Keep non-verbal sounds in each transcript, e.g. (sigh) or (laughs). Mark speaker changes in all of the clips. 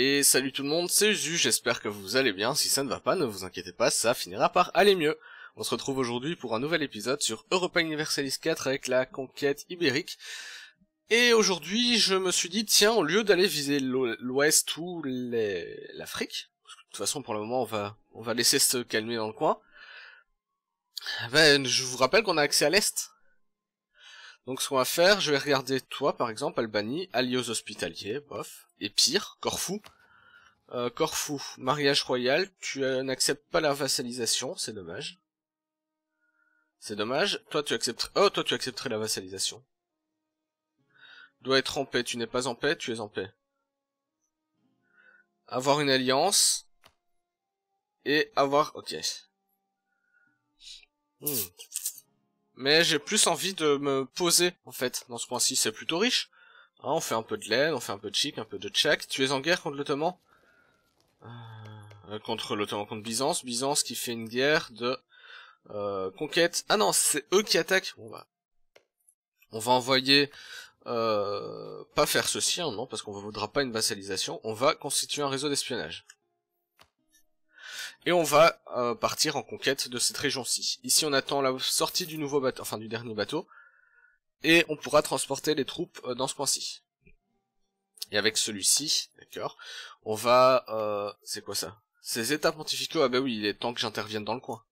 Speaker 1: Et salut tout le monde, c'est Uzu, j'espère que vous allez bien, si ça ne va pas, ne vous inquiétez pas, ça finira par aller mieux. On se retrouve aujourd'hui pour un nouvel épisode sur Europa Universalis 4 avec la conquête ibérique. Et aujourd'hui, je me suis dit, tiens, au lieu d'aller viser l'ouest ou l'Afrique, de toute façon pour le moment on va, on va laisser se calmer dans le coin, ben, je vous rappelle qu'on a accès à l'est. Donc ce qu'on va faire, je vais regarder toi par exemple, Albanie, alliés hospitaliers, bof, et pire, Corfou. Euh, Corfou, mariage royal, tu n'acceptes pas la vassalisation, c'est dommage. C'est dommage, toi tu accepterais... Oh, toi tu accepterais la vassalisation. Doit être en paix, tu n'es pas en paix, tu es en paix. Avoir une alliance. Et avoir... Ok. Hmm mais j'ai plus envie de me poser, en fait, dans ce coin-ci, c'est plutôt riche. Hein, on fait un peu de laine, on fait un peu de chic, un peu de tchèque. Tu es en guerre contre l'Ottoman? Euh, Contre l'Ottoman, contre Byzance. Byzance qui fait une guerre de euh, conquête. Ah non, c'est eux qui attaquent. On va, on va envoyer... Euh, pas faire ceci, hein, non, parce qu'on ne voudra pas une vassalisation. On va constituer un réseau d'espionnage et on va euh, partir en conquête de cette région-ci. Ici, on attend la sortie du nouveau bateau, enfin du dernier bateau, et on pourra transporter les troupes euh, dans ce coin-ci. Et avec celui-ci, d'accord, on va... Euh, c'est quoi ça? Ces états pontificaux, ah bah oui, il est temps que j'intervienne dans le coin.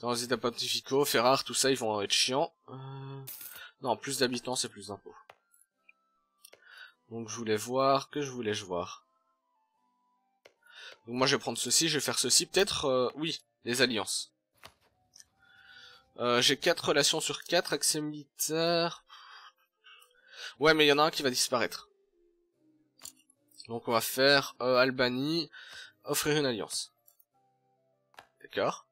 Speaker 1: Dans les états pontificaux, Ferrare, tout ça, ils vont être chiants. Non, plus d'habitants, c'est plus d'impôts. Donc je voulais voir, que je voulais voir? Donc moi je vais prendre ceci, je vais faire ceci. Peut-être, euh, oui, les alliances. Euh, J'ai 4 relations sur 4, accès militaire. Ouais, mais il y en a un qui va disparaître. Donc on va faire euh, Albanie, offrir une alliance. D'accord.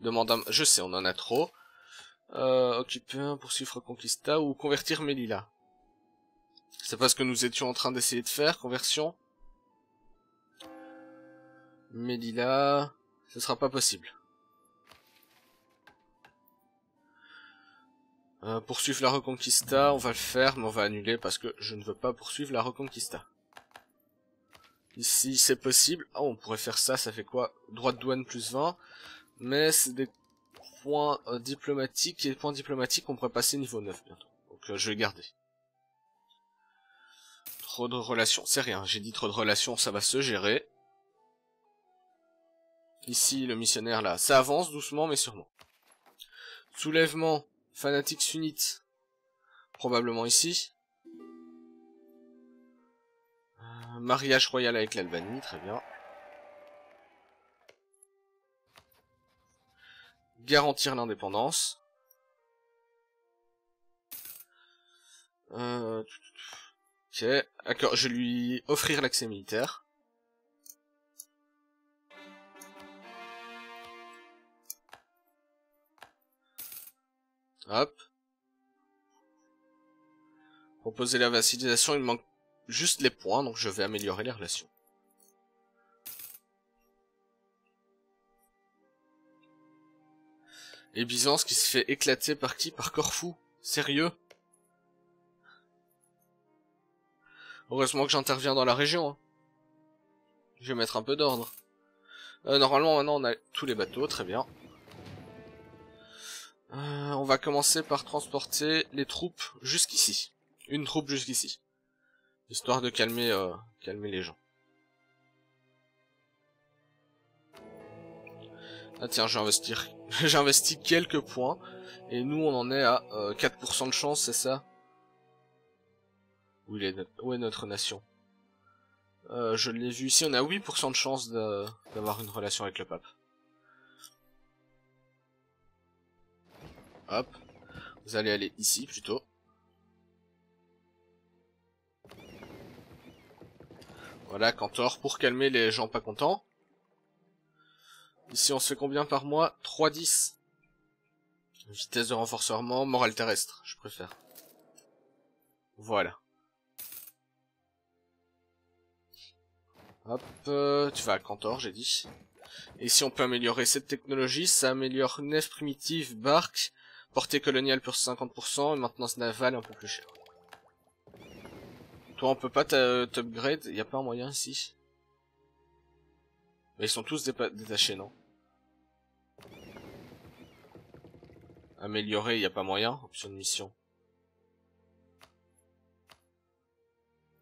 Speaker 1: Demande un... Je sais, on en a trop. Euh, occuper un, poursuivre Reconquista ou convertir Melilla. C'est pas ce que nous étions en train d'essayer de faire, conversion. Melilla, ce sera pas possible. Euh, poursuivre la Reconquista, on va le faire, mais on va annuler parce que je ne veux pas poursuivre la Reconquista. Ici, c'est possible. Oh, on pourrait faire ça, ça fait quoi? Droit douane plus 20. Mais c'est des points euh, diplomatiques, et des points diplomatiques, on pourrait passer niveau 9 bientôt. Donc euh, je vais garder. Trop de relations, c'est rien. J'ai dit trop de relations, ça va se gérer. Ici, le missionnaire, là. Ça avance doucement, mais sûrement. Soulèvement, fanatique sunnite. Probablement ici. Euh, mariage royal avec l'Albanie, très bien. Garantir l'indépendance. Euh... Ok, d'accord, je lui offrir l'accès militaire. Hop. Proposer la vassalisation, il manque juste les points, donc je vais améliorer les relations. Et Byzance qui se fait éclater par qui? Par Corfou Sérieux? Heureusement que j'interviens dans la région. Hein. Je vais mettre un peu d'ordre. Euh, normalement, maintenant, on a tous les bateaux, très bien. Euh, on va commencer par transporter les troupes jusqu'ici. Une troupe jusqu'ici. Histoire de calmer, euh, calmer les gens. Ah tiens, j'ai investi, (laughs) j'ai investi quelques points. Et nous, on en est à 4% euh, de chance, c'est ça? Où, est notre... Où est notre nation Je l'ai vu ici, on a 8% de chance d'avoir une relation avec le pape. Hop. Vous allez aller ici plutôt. Voilà, Cantor, pour calmer les gens pas contents. Ici, on se fait combien par mois? 3-10. Vitesse de renforcement, morale terrestre, je préfère. Voilà. Hop, euh, tu vas à Cantor, j'ai dit. Et si on peut améliorer cette technologie, ça améliore nef primitive, barque, Portée coloniale pour 50% et maintenance navale un peu plus cher. Toi, on peut pas t'upgrade, y a pas un moyen ici Mais ils sont tous détachés, non? Améliorer, n'y a pas moyen Option de mission.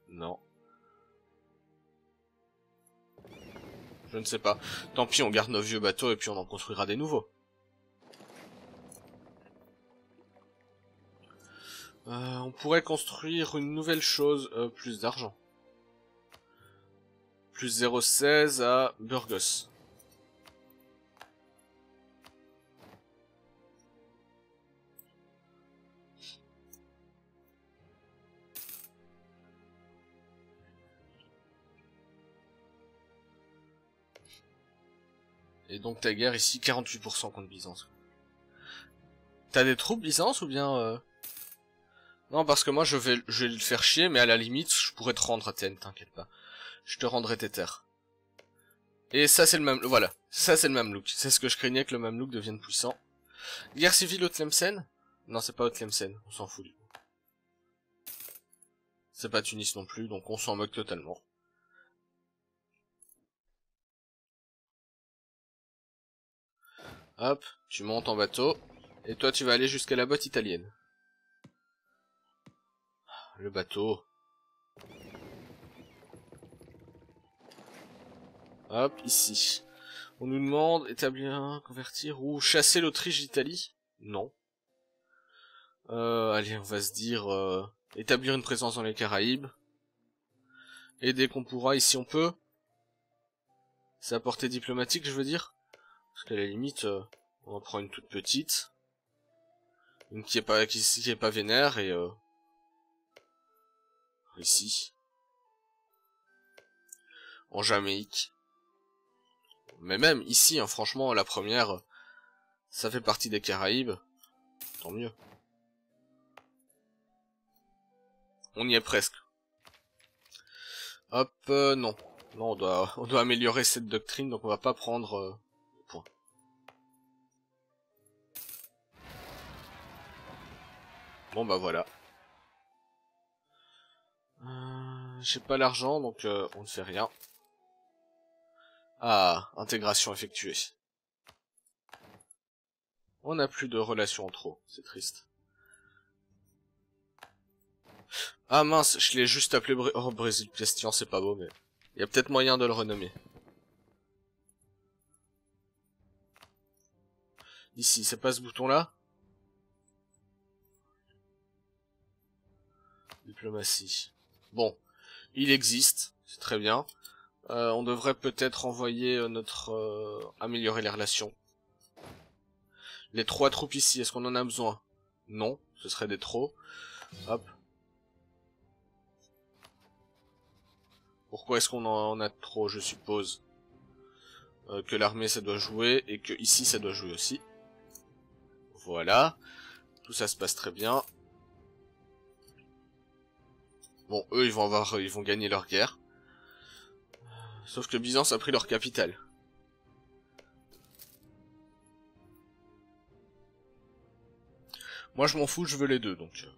Speaker 1: Non. Je ne sais pas. Tant pis, on garde nos vieux bateaux et puis on en construira des nouveaux. Euh, on pourrait construire une nouvelle chose, euh, plus d'argent. Plus 0,16 à Burgos. Et donc ta guerre ici, 48% contre Byzance. T'as des troupes Byzance ou bien... Euh... Non, parce que moi je vais, je vais le faire chier, mais à la limite, je pourrais te rendre Athènes, t'inquiète pas. Je te rendrai tes terres. Et ça c'est le même... Voilà, ça c'est le même. C'est ce que je craignais que le même devienne puissant. Guerre civile au Tlemcen? Non, c'est pas au Tlemcen, on s'en fout. C'est pas Tunis non plus, donc on s'en moque totalement. Hop, tu montes en bateau. Et toi, tu vas aller jusqu'à la botte italienne. Le bateau. Hop, ici. On nous demande établir, convertir ou chasser l'Autriche d'Italie? Non. Euh, allez, on va se dire euh, établir une présence dans les Caraïbes. Et dès qu'on pourra, ici on peut. C'est à portée diplomatique, je veux dire. Parce qu'à la limite, euh, on en prend une toute petite. Une qui est pas, qui, qui est pas vénère et... Ici. En Jamaïque. Mais même ici, hein, franchement, la première, ça fait partie des Caraïbes. Tant mieux. On y est presque. Hop, euh, non. Non, on doit, on doit améliorer cette doctrine, donc on va pas prendre... Euh, Bon bah voilà. Euh, J'ai pas l'argent, donc euh, on ne fait rien. Ah, intégration effectuée. On n'a plus de relation en trop, c'est triste. Ah mince, je l'ai juste appelé oh, Brésil Question, c'est pas beau, mais... Il y a peut-être moyen de le renommer. Ici, c'est pas ce bouton-là? Diplomatie. Bon, il existe, c'est très bien. Euh, on devrait peut-être envoyer euh, notre... Euh, améliorer les relations. Les trois troupes ici, est-ce qu'on en a besoin? Non, ce serait des trop. Hop. Pourquoi est-ce qu'on en a trop, je suppose? Que l'armée, ça doit jouer, et que ici, ça doit jouer aussi. Voilà. Tout ça se passe très bien. Bon, eux, ils vont avoir, ils vont gagner leur guerre. Sauf que Byzance a pris leur capitale. Moi, je m'en fous, je veux les deux, donc... Euh.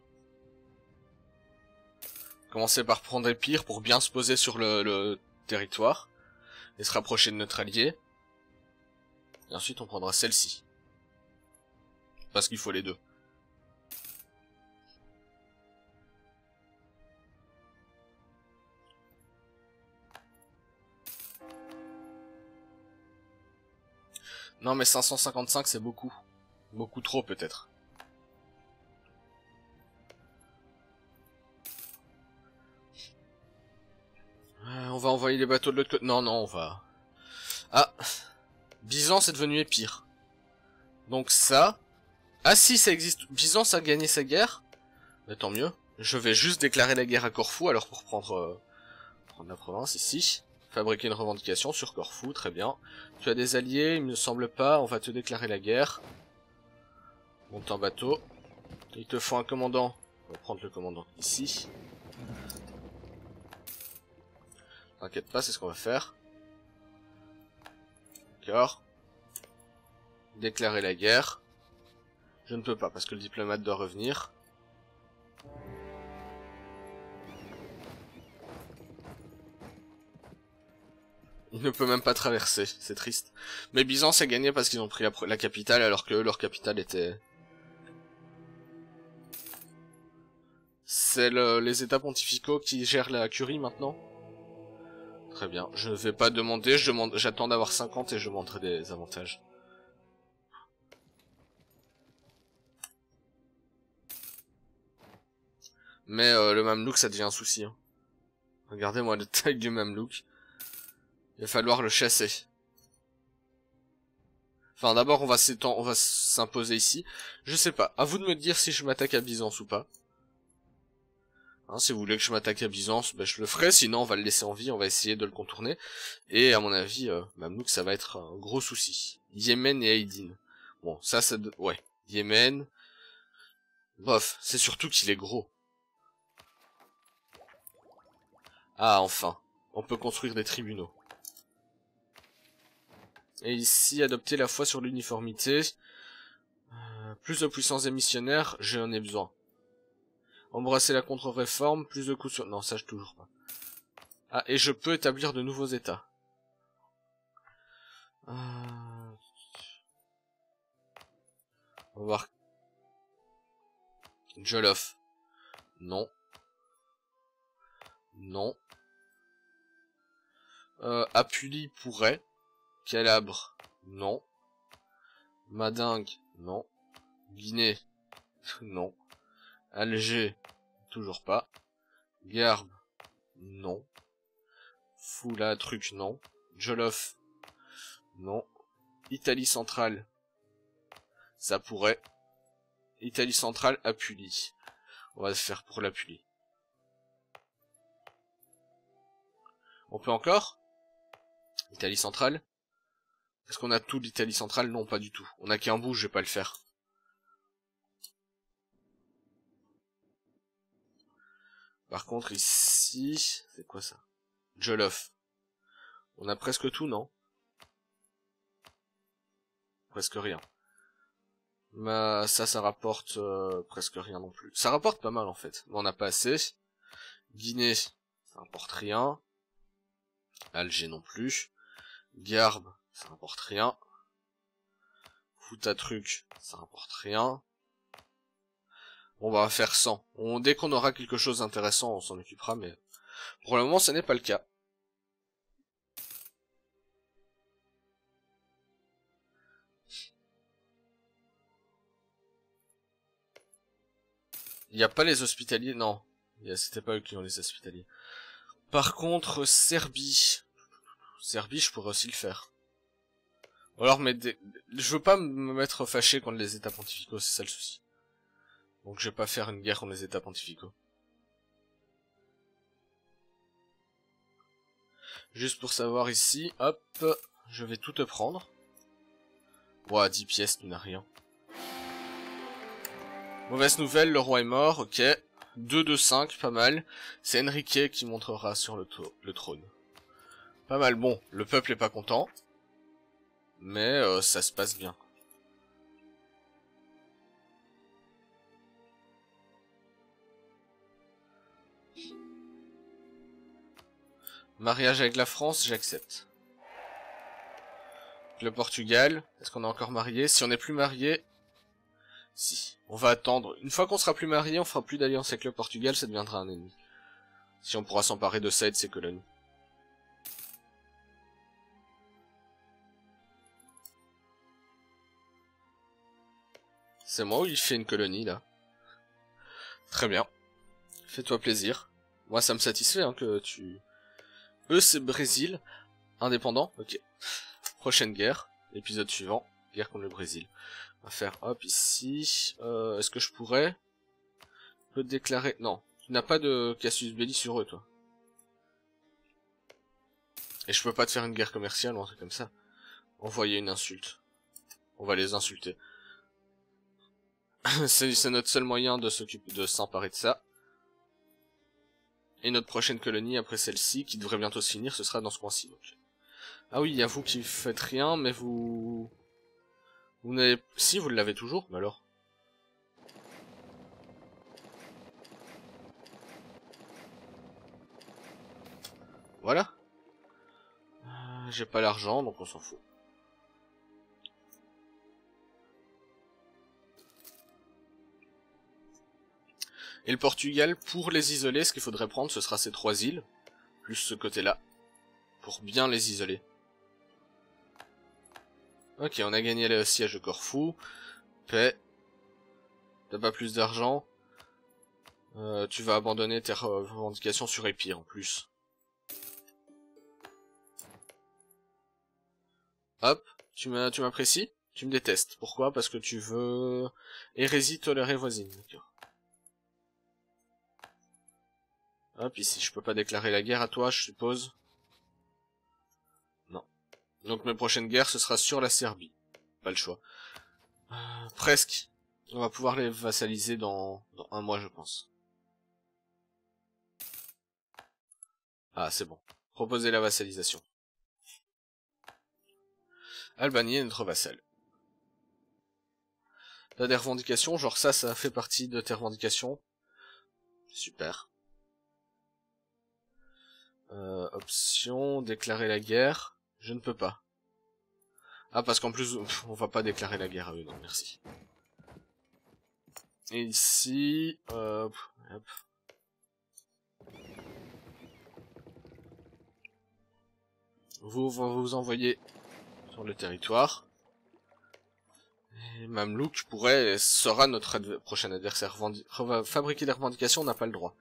Speaker 1: Commencer par prendre Épire pour bien se poser sur le, le territoire. Et se rapprocher de notre allié. Et ensuite, on prendra celle-ci. Parce qu'il faut les deux. Non mais 555 c'est beaucoup. Beaucoup trop peut-être. Euh, on va envoyer les bateaux de l'autre côté. Non, non, on va... Ah Byzance est devenu pire. Donc ça... Ah si, ça existe. Byzance a gagné sa guerre. Mais tant mieux. Je vais juste déclarer la guerre à Corfou, alors pour prendre, euh, prendre la province ici. Fabriquer une revendication sur Corfou, très bien. Tu as des alliés, il me semble pas, on va te déclarer la guerre. Monte en bateau. Il te faut un commandant. On va prendre le commandant ici. T'inquiète pas, c'est ce qu'on va faire. D'accord. Déclarer la guerre. Je ne peux pas, parce que le diplomate doit revenir. Il ne peut même pas traverser, c'est triste. Mais Byzance a gagné parce qu'ils ont pris la, capitale alors que leur capitale était... C'est les états pontificaux qui gèrent la curie maintenant Très bien, je ne vais pas demander, j'attends d'avoir 50 et je demanderai des avantages. Mais euh, le Mamelouk, ça devient un souci. Hein. Regardez-moi la taille du Mamelouk. Il va falloir le chasser. Enfin, d'abord, on va on va s'imposer ici. Je sais pas. À vous de me dire si je m'attaque à Byzance ou pas. Hein, si vous voulez que je m'attaque à Byzance, ben, je le ferai. Sinon, on va le laisser en vie. On va essayer de le contourner. Et à mon avis, euh, Mamelouk, ça va être un gros souci. Yémen et Aydin. Bon, ça, ça... Ouais. Yémen... Bof, c'est surtout qu'il est gros. Ah, enfin. On peut construire des tribunaux. Et ici, adopter la foi sur l'uniformité. Euh, plus de puissance des missionnaires, j'en ai besoin. Embrasser la contre-réforme, plus de coups sur... Non, ça, je toujours pas. Ah, et je peux établir de nouveaux états. Euh... On va voir. Jolof. Non. Non. Euh, Apuli pourrait. Calabre, non. Madingue, non. Guinée, (laughs) non. Alger, toujours pas. Garbe, non. Foula, truc, non. Jolof, non. Italie centrale, ça pourrait. Italie centrale, Apuli. On va faire pour l'Apuli. On peut encore? Italie centrale? Est-ce qu'on a tout l'Italie centrale? Non, pas du tout. On a qu'un bout, je vais pas le faire. Par contre, ici... C'est quoi ça? Jolof. On a presque tout, non? Presque rien. Mais ça, ça rapporte euh, presque rien non plus. Ça rapporte pas mal, en fait. Mais on n'a pas assez. Guinée, ça rapporte rien. Alger non plus. Garbe, ça rapporte rien. Fouta truc, ça rapporte rien. On va faire 100. On, dès qu'on aura quelque chose d'intéressant, on s'en occupera, mais pour le moment, ce n'est pas le cas. Il n'y a pas les hospitaliers, non. C'était pas eux qui ont les hospitaliers. Par contre, Serbie. Serbie, je pourrais aussi le faire. Alors, mais je veux pas me mettre fâché contre les états pontificaux, c'est ça le souci. Donc je vais pas faire une guerre contre les états pontificaux. Juste pour savoir ici, hop, je vais tout te prendre. Ouah, 10 pièces, tu n'as rien. Mauvaise nouvelle, le roi est mort, ok. 2 de 5, pas mal. C'est Enrique qui montrera sur le, le, trône. Pas mal. Bon, le peuple est pas content. Mais euh, ça se passe bien. Mariage avec la France, j'accepte. Le Portugal, est-ce qu'on est encore marié Si on n'est plus marié, si. On va attendre. Une fois qu'on sera plus marié, on fera plus d'alliance avec le Portugal, ça deviendra un ennemi. Si on pourra s'emparer de ça et de ses colonies. C'est moi ou il fait une colonie, là? Très bien. Fais-toi plaisir. Moi, ça me satisfait hein, que tu... Eux, c'est Brésil. Indépendant Ok. Prochaine guerre. Épisode suivant. Guerre contre le Brésil. On va faire hop ici. Euh, Est-ce que je pourrais peut déclarer? Non, tu n'as pas de Cassius Belli sur eux, toi. Et je peux pas te faire une guerre commerciale ou un truc comme ça. Envoyer une insulte. On va les insulter. (laughs) C'est notre seul moyen de s'occuper, de s'emparer de ça. Et notre prochaine colonie après celle-ci, qui devrait bientôt se finir, ce sera dans ce coin-ci. Ah oui, il y a vous qui faites rien, mais vous... Vous n'avez... Si, vous l'avez toujours, mais alors? Voilà. J'ai pas l'argent, donc on s'en fout. Et le Portugal, pour les isoler, ce qu'il faudrait prendre, ce sera ces trois îles, plus ce côté-là, pour bien les isoler. Ok, on a gagné le siège de Corfou. Paix. T'as pas plus d'argent. Euh, tu vas abandonner tes revendications sur Épire en plus. Hop, tu m'apprécies? Tu me détestes. Pourquoi? Parce que tu veux... Hérésie tolérée voisine. Hop, ici, je peux pas déclarer la guerre à toi, je suppose. Non. Donc mes prochaines guerres, ce sera sur la Serbie. Pas le choix. Euh, presque. On va pouvoir les vassaliser dans, dans un mois, je pense. Ah, c'est bon. Proposer la vassalisation. Albanie est notre vassal. T'as des revendications, genre ça, ça fait partie de tes revendications? Super. Euh, option, déclarer la guerre. Je ne peux pas. Ah, parce qu'en plus, on va pas déclarer la guerre à eux, non, merci. Et ici, euh, hop. Vous, vous vous sur le territoire. Et Mamlouk pourrait, sera notre prochain adversaire. fabriquer des revendications, on n'a pas le droit.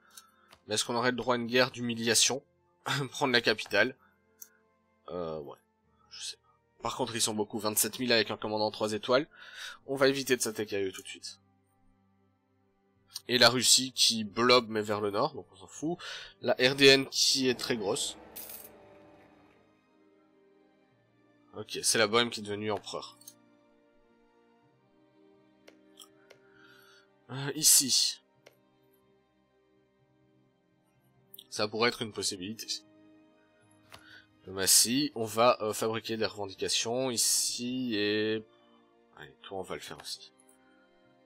Speaker 1: Mais est-ce qu'on aurait le droit à une guerre d'humiliation? (laughs) prendre la capitale. Euh, ouais. Je sais Par contre, ils sont beaucoup. 27 000 avec un commandant 3 étoiles. On va éviter de s'attaquer à eux tout de suite. Et la Russie qui blobe mais vers le nord, donc on s'en fout. La RDN qui est très grosse. Ok, c'est la Bohème qui est devenue empereur. Euh, ici. Ça pourrait être une possibilité. Diplomatie, on va euh, fabriquer des revendications ici et... Allez, toi on va le faire aussi.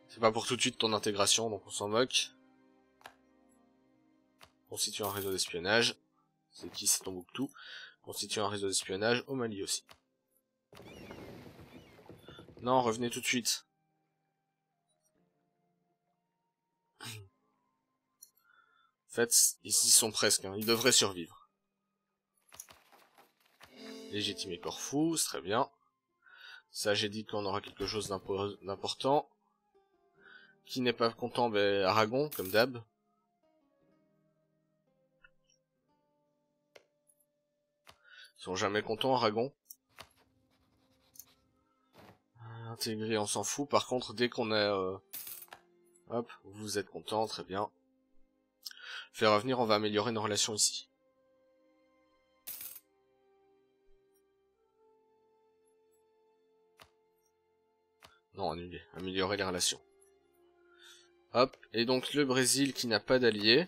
Speaker 1: C'est pas pour tout de suite ton intégration, donc on s'en moque. Constituer un réseau d'espionnage. C'est qui? C'est Tombouctou. Constituer un réseau d'espionnage au Mali aussi. Non, revenez tout de suite. En fait, ils y sont presque, hein. ils devraient survivre. Légitimer Corfou, c'est très bien. Ça, j'ai dit qu'on aura quelque chose d'important. Qui n'est pas content, ben, Aragon, comme d'hab. Ils sont jamais contents, Aragon. Intégré, on s'en fout. Par contre, dès qu'on a... Euh, hop, vous êtes content, très bien. Faire revenir, on va améliorer nos relations ici. Non, annuler. Améliorer les relations. Hop. Et donc le Brésil qui n'a pas d'alliés.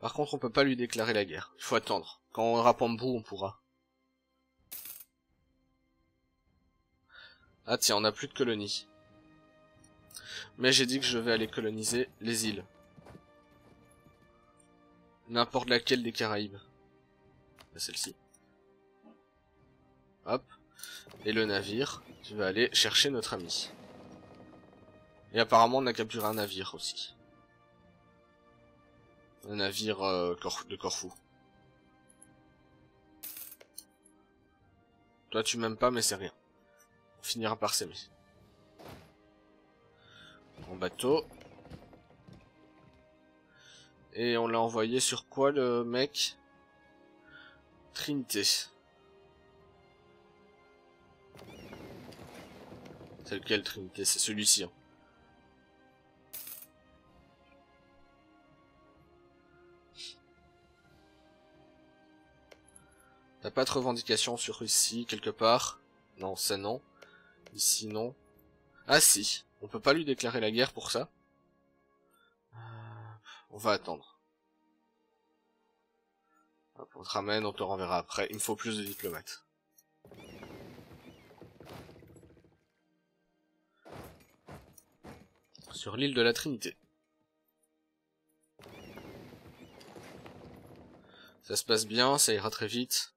Speaker 1: Par contre, on peut pas lui déclarer la guerre. Il faut attendre. Quand on aura Pambou, on pourra. Ah tiens, on n'a plus de colonies. Mais j'ai dit que je vais aller coloniser les îles. N'importe laquelle des Caraïbes. Celle-ci. Hop. Et le navire, tu vas aller chercher notre ami. Et apparemment, on a capturé un navire aussi. Un navire euh, de Corfou. Toi, tu m'aimes pas, mais c'est rien. On finira par s'aimer. En bateau. Et on l'a envoyé sur quoi le mec? Trinité. C'est lequel Trinité? C'est celui-ci. Hein. T'as pas de revendication sur ici, quelque part? Non, ça non. Ici non. Ah si, on peut pas lui déclarer la guerre pour ça? On va attendre. on te ramène, on te renverra après. Il me faut plus de diplomates. Sur l'île de la Trinité. Ça se passe bien, ça ira très vite.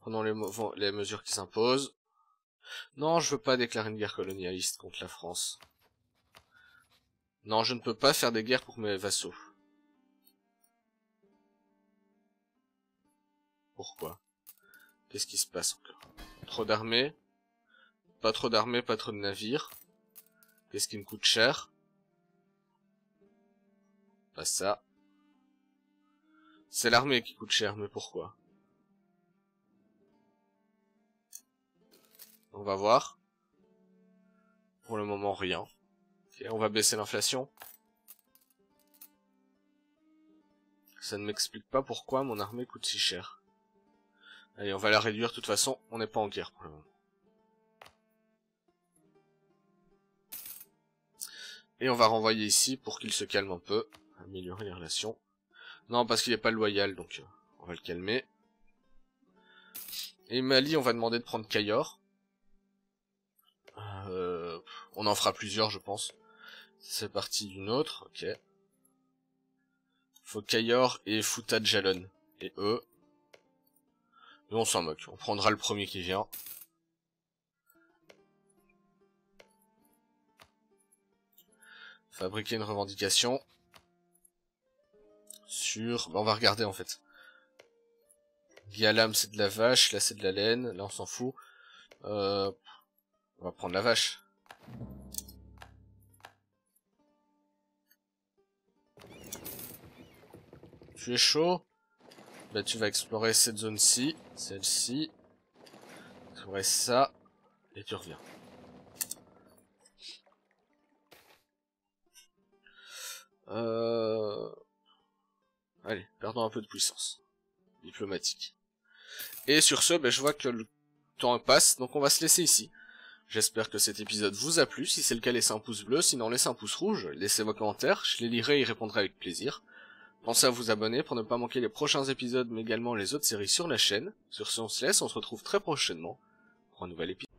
Speaker 1: Prenons les, les mesures qui s'imposent. Non, je veux pas déclarer une guerre colonialiste contre la France. Non, je ne peux pas faire des guerres pour mes vassaux. Pourquoi? Qu'est-ce qui se passe encore? Trop d'armées? Pas trop d'armées, pas trop de navires? Qu'est-ce qui me coûte cher? Pas ça. C'est l'armée qui coûte cher, mais pourquoi? On va voir. Pour le moment, rien. On va baisser l'inflation. Ça ne m'explique pas pourquoi mon armée coûte si cher. Allez, on va la réduire. De toute façon, on n'est pas en guerre pour le moment. Et on va renvoyer ici pour qu'il se calme un peu. Améliorer les relations. Non, parce qu'il n'est pas loyal, donc euh, on va le calmer. Et Mali, on va demander de prendre Cayor. Euh, on en fera plusieurs, je pense. C'est parti d'une autre, ok. Faut et Fouta Jalon. Et eux. Nous, on s'en moque. On prendra le premier qui vient. Fabriquer une revendication. Sur... on va regarder, en fait. Gialam, c'est de la vache. Là, c'est de la laine. Là, on s'en fout. Euh... On va prendre la vache. Tu es chaud? Bah tu vas explorer cette zone-ci, celle-ci. Explorer ça. Et tu reviens. Euh... Allez, perdons un peu de puissance. Diplomatique. Et sur ce, bah, je vois que le temps passe, donc on va se laisser ici. J'espère que cet épisode vous a plu, si c'est le cas laissez un pouce bleu, sinon laissez un pouce rouge, laissez vos commentaires, je les lirai et y répondrai avec plaisir. Pensez à vous abonner pour ne pas manquer les prochains épisodes mais également les autres séries sur la chaîne. Sur ce on se laisse, on se retrouve très prochainement pour un nouvel épisode.